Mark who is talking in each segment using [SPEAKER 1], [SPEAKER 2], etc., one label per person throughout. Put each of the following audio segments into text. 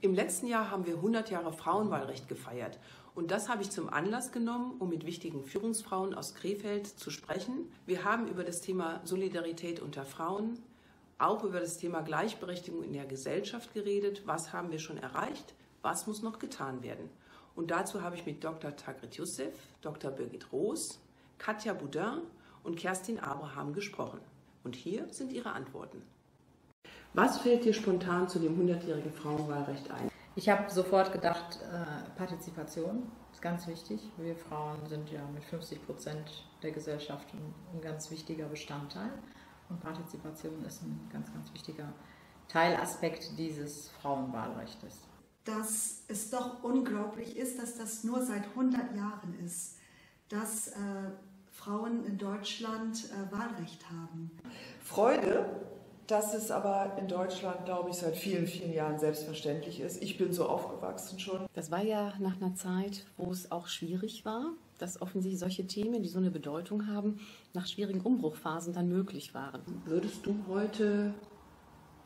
[SPEAKER 1] Im letzten Jahr haben wir 100 Jahre Frauenwahlrecht gefeiert. Und das habe ich zum Anlass genommen, um mit wichtigen Führungsfrauen aus Krefeld zu sprechen. Wir haben über das Thema Solidarität unter Frauen, auch über das Thema Gleichberechtigung in der Gesellschaft geredet. Was haben wir schon erreicht? Was muss noch getan werden? Und dazu habe ich mit Dr. Tagrit Youssef, Dr. Birgit Roos, Katja Boudin und Kerstin Abraham gesprochen. Und hier sind ihre Antworten. Was fällt dir spontan zu dem 100-jährigen Frauenwahlrecht ein?
[SPEAKER 2] Ich habe sofort gedacht, äh, Partizipation ist ganz wichtig. Wir Frauen sind ja mit 50 Prozent der Gesellschaft ein, ein ganz wichtiger Bestandteil. Und Partizipation ist ein ganz, ganz wichtiger Teilaspekt dieses Frauenwahlrechts.
[SPEAKER 3] Dass es doch unglaublich ist, dass das nur seit 100 Jahren ist, dass äh, Frauen in Deutschland äh, Wahlrecht haben.
[SPEAKER 4] Freude, dass es aber in Deutschland, glaube ich, seit vielen, vielen Jahren selbstverständlich ist. Ich bin so aufgewachsen schon.
[SPEAKER 1] Das war ja nach einer Zeit, wo es auch schwierig war, dass offensichtlich solche Themen, die so eine Bedeutung haben, nach schwierigen Umbruchphasen dann möglich waren. Würdest du heute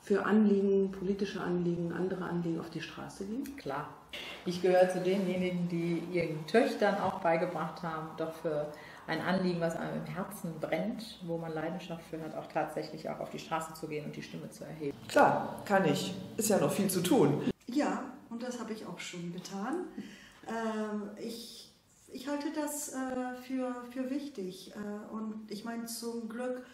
[SPEAKER 1] für Anliegen, politische Anliegen, andere Anliegen auf die Straße gehen?
[SPEAKER 2] Klar. Ich gehöre zu denjenigen, die ihren Töchtern auch beigebracht haben, doch für ein Anliegen, was einem im Herzen brennt, wo man Leidenschaft für hat, auch tatsächlich auch auf die Straße zu gehen und die Stimme zu erheben.
[SPEAKER 4] Klar, kann ich. Ist ja noch viel zu tun.
[SPEAKER 3] Ja, und das habe ich auch schon getan. Ähm, ich, ich halte das äh, für, für wichtig. Äh, und ich meine, zum Glück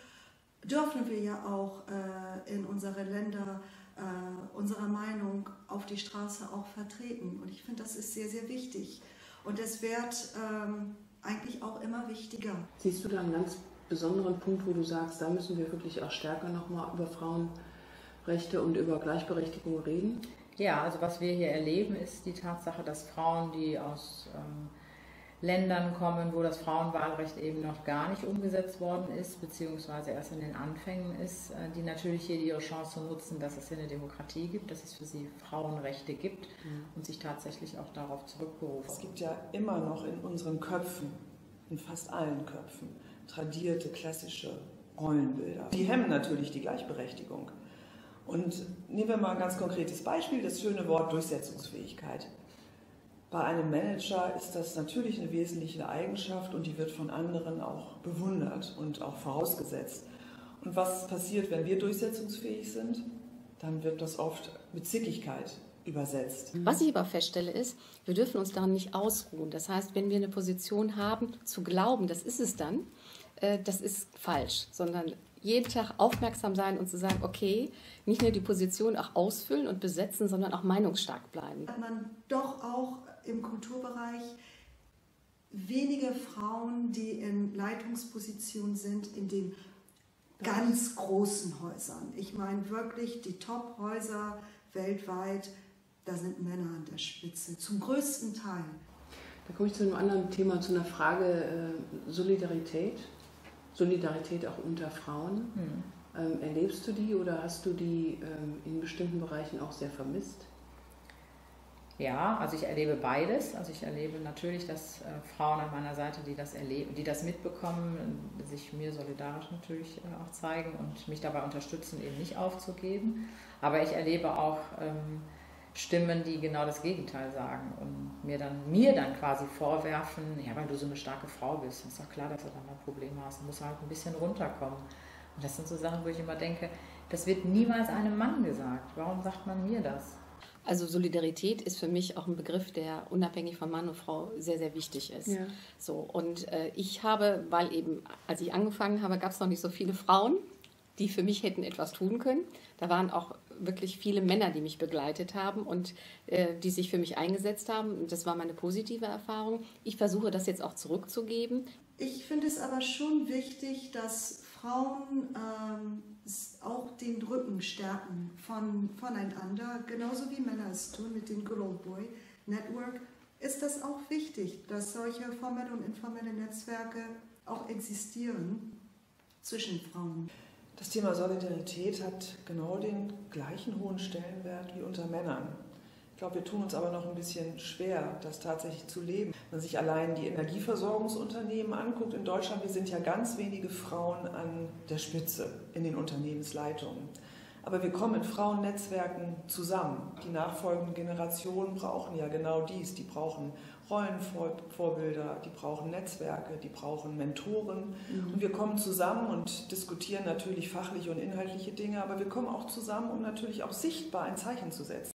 [SPEAKER 3] dürfen wir ja auch äh, in unsere Länder äh, unsere Meinung auf die Straße auch vertreten. Und ich finde, das ist sehr, sehr wichtig. Und es wird ähm, eigentlich auch immer wichtiger.
[SPEAKER 1] Siehst du da einen ganz besonderen Punkt, wo du sagst, da müssen wir wirklich auch stärker nochmal über Frauenrechte und über Gleichberechtigung reden?
[SPEAKER 2] Ja, also was wir hier erleben, ist die Tatsache, dass Frauen, die aus ähm, Ländern kommen, wo das Frauenwahlrecht eben noch gar nicht umgesetzt worden ist, beziehungsweise erst in den Anfängen ist, äh, die natürlich hier ihre Chance nutzen, dass es hier eine Demokratie gibt, dass es für sie Frauenrechte gibt mhm. und sich tatsächlich auch darauf zurückberufen.
[SPEAKER 4] Es gibt ja immer noch in unseren Köpfen, in fast allen Köpfen, tradierte klassische Rollenbilder. Die hemmen natürlich die Gleichberechtigung. Und nehmen wir mal ein ganz konkretes Beispiel, das schöne Wort Durchsetzungsfähigkeit. Bei einem Manager ist das natürlich eine wesentliche Eigenschaft und die wird von anderen auch bewundert und auch vorausgesetzt. Und was passiert, wenn wir durchsetzungsfähig sind? Dann wird das oft mit Zickigkeit übersetzt.
[SPEAKER 1] Was ich aber feststelle ist, wir dürfen uns daran nicht ausruhen. Das heißt, wenn wir eine Position haben, zu glauben, das ist es dann, äh, das ist falsch, sondern jeden Tag aufmerksam sein und zu sagen, okay, nicht nur die Position auch ausfüllen und besetzen, sondern auch meinungsstark bleiben.
[SPEAKER 3] Hat man doch auch im Kulturbereich wenige Frauen, die in Leitungspositionen sind, in den ganz großen Häusern. Ich meine wirklich die Top-Häuser weltweit, da sind Männer an der Spitze, zum größten Teil.
[SPEAKER 1] Da komme ich zu einem anderen Thema, zu einer Frage äh, Solidarität. Solidarität auch unter Frauen. Mhm. Ähm, erlebst du die oder hast du die ähm, in bestimmten Bereichen auch sehr vermisst?
[SPEAKER 2] Ja, also ich erlebe beides. Also ich erlebe natürlich, dass äh, Frauen an meiner Seite, die das erleben, die das mitbekommen, sich mir solidarisch natürlich äh, auch zeigen und mich dabei unterstützen, eben nicht aufzugeben. Aber ich erlebe auch ähm, Stimmen, die genau das Gegenteil sagen und mir dann, mir dann quasi vorwerfen, ja, weil du so eine starke Frau bist, ist doch klar, dass du da mal Probleme hast, du musst halt ein bisschen runterkommen. Und das sind so Sachen, wo ich immer denke, das wird niemals einem Mann gesagt. Warum sagt man mir das?
[SPEAKER 1] Also Solidarität ist für mich auch ein Begriff, der unabhängig von Mann und Frau sehr, sehr wichtig ist. Ja. So, und äh, ich habe, weil eben, als ich angefangen habe, gab es noch nicht so viele Frauen, die für mich hätten etwas tun können. Da waren auch wirklich viele Männer, die mich begleitet haben und äh, die sich für mich eingesetzt haben. Das war meine positive Erfahrung. Ich versuche das jetzt auch zurückzugeben.
[SPEAKER 3] Ich finde es aber schon wichtig, dass Frauen ähm, auch den Rücken stärken von, voneinander, genauso wie Männer es tun mit dem Good Old Boy Network, ist das auch wichtig, dass solche formelle und informelle Netzwerke auch existieren zwischen Frauen.
[SPEAKER 4] Das Thema Solidarität hat genau den gleichen hohen Stellenwert wie unter Männern. Ich glaube, wir tun uns aber noch ein bisschen schwer, das tatsächlich zu leben. Wenn man sich allein die Energieversorgungsunternehmen anguckt in Deutschland, wir sind ja ganz wenige Frauen an der Spitze in den Unternehmensleitungen. Aber wir kommen in Frauennetzwerken zusammen. Die nachfolgenden Generationen brauchen ja genau dies. Die brauchen Rollenvorbilder, die brauchen Netzwerke, die brauchen Mentoren. Mhm. Und wir kommen zusammen und diskutieren natürlich fachliche und inhaltliche Dinge, aber wir kommen auch zusammen, um natürlich auch sichtbar ein Zeichen zu setzen.